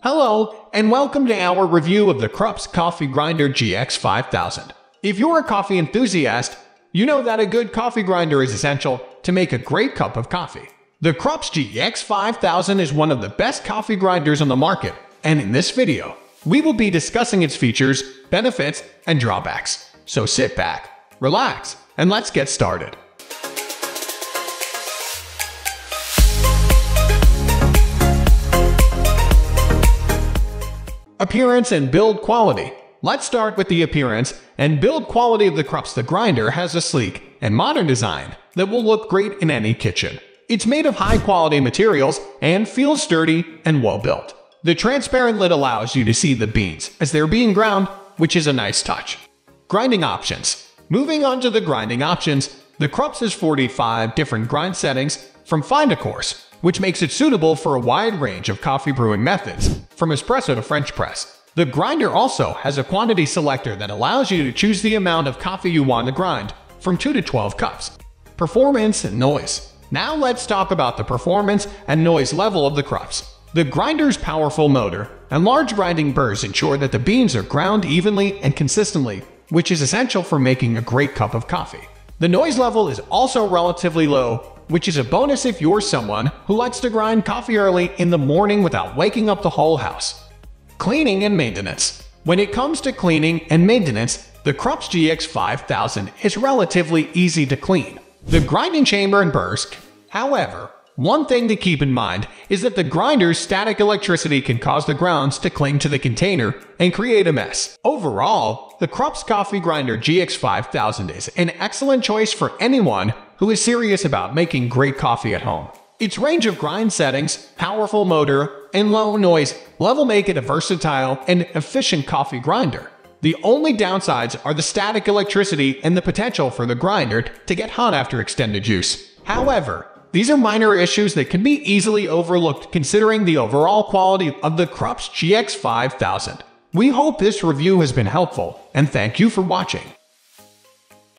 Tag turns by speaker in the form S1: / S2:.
S1: Hello, and welcome to our review of the Krups Coffee Grinder GX5000. If you're a coffee enthusiast, you know that a good coffee grinder is essential to make a great cup of coffee. The Krups GX5000 is one of the best coffee grinders on the market, and in this video, we will be discussing its features, benefits, and drawbacks. So sit back, relax, and let's get started. Appearance and build quality. Let's start with the appearance and build quality of the Krups. The grinder has a sleek and modern design that will look great in any kitchen. It's made of high quality materials and feels sturdy and well built. The transparent lid allows you to see the beans as they're being ground, which is a nice touch. Grinding options. Moving on to the grinding options, the Krups has 45 different grind settings from fine to coarse, which makes it suitable for a wide range of coffee brewing methods, from espresso to French press. The grinder also has a quantity selector that allows you to choose the amount of coffee you want to grind, from 2 to 12 cups. Performance and noise. Now let's talk about the performance and noise level of the Krups. The grinder's powerful motor and large grinding burrs ensure that the beans are ground evenly and consistently, which is essential for making a great cup of coffee. The noise level is also relatively low, which is a bonus if you're someone who likes to grind coffee early in the morning without waking up the whole house. Cleaning and maintenance. When it comes to cleaning and maintenance, the Krups GX5000 is relatively easy to clean. The grinding chamber and burrs, however, one thing to keep in mind is that the grinder's static electricity can cause the grounds to cling to the container and create a mess. Overall, the Krups Coffee Grinder GX5000 is an excellent choice for anyone who is serious about making great coffee at home. Its range of grind settings, powerful motor, and low noise level make it a versatile and efficient coffee grinder. The only downsides are the static electricity and the potential for the grinder to get hot after extended use. However, these are minor issues that can be easily overlooked considering the overall quality of the Krups GX5000. We hope this review has been helpful, and thank you for watching.